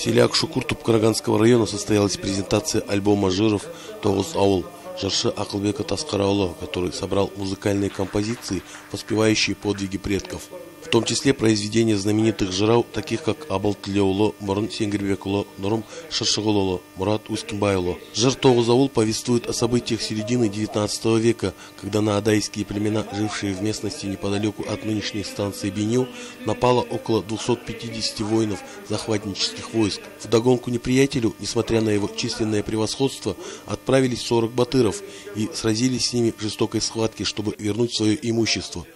В селе Акшукур Тупкараганского района состоялась презентация альбома «Жиров Тогус Аул» Жарши Акылбека Таскарауло, который собрал музыкальные композиции, воспевающие подвиги предков в том числе произведения знаменитых жырау, таких как Абалтылеуло, Мұрын Сенгербекуло, Нурум Шаршығылоло, Мурат Ускинбайло. Жыр Тоғызаул повествует о событиях середины XIX века, когда на адайские племена, жившие в местности неподалеку от нынешней станции Беню, напало около 250 воинов захватнических войск. В догонку неприятелю, несмотря на его численное превосходство, отправились 40 батыров и сразились с ними в жестокой схватке, чтобы вернуть свое имущество.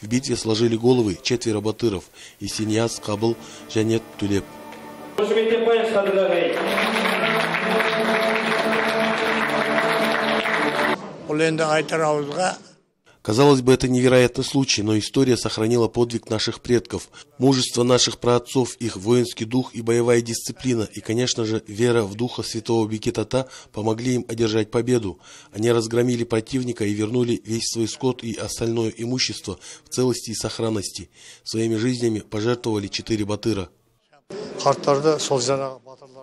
В битве сложили головы четверо батыров – Исинияс, Кабыл, Жанет, Тулеп. бұл енді айтар ауызға Казалось бы, это невероятный случай, но история сохранила подвиг наших предков, мужество наших праотцов, их воинский дух и боевая дисциплина, и, конечно же, вера в духа святого Бекетата помогли им одержать победу. Они разгромили противника и вернули весь свой скот и остальное имущество в целости и сохранности. Своими жизнями пожертвовали четыре батыра.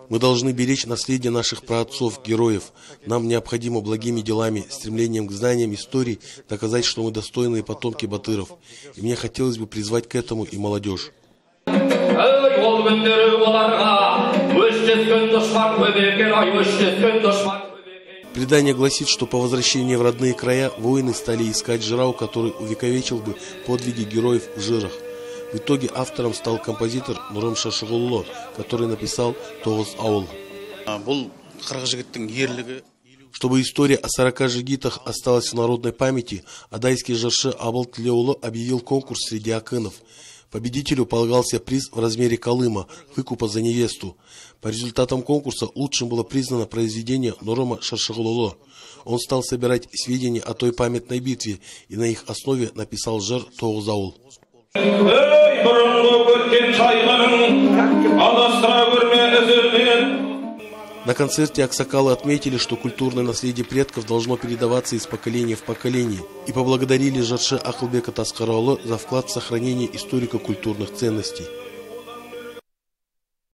Мы должны беречь наследие наших праотцов, героев. Нам необходимо благими делами, стремлением к знаниям истории доказать, что мы достойные потомки батыров. И мне хотелось бы призвать к этому и молодежь. Предание гласит, что по возвращении в родные края воины стали искать жирау, который увековечил бы подвиги героев в жирах. В итоге автором стал композитор Нурым Шашығұлло, который написал «Тоғыз ауыл». Чтобы история о 40 жигитах осталась в народной памяти, адайский жиршы Абыл Тлеулы объявил конкурс среди акынов. Победителю полагался приз в размере колыма, выкупа за невесту. По результатам конкурса лучшим было признано произведение Нурома Шаршығылоло. Он стал собирать сведения о той памятной битве и на их основе написал жар Тоғыз на концерте Аксакалы отметили, что культурное наследие предков должно передаваться из поколения в поколение и поблагодарили Жарше Ахлбека Таскаралы за вклад в сохранение историко-культурных ценностей.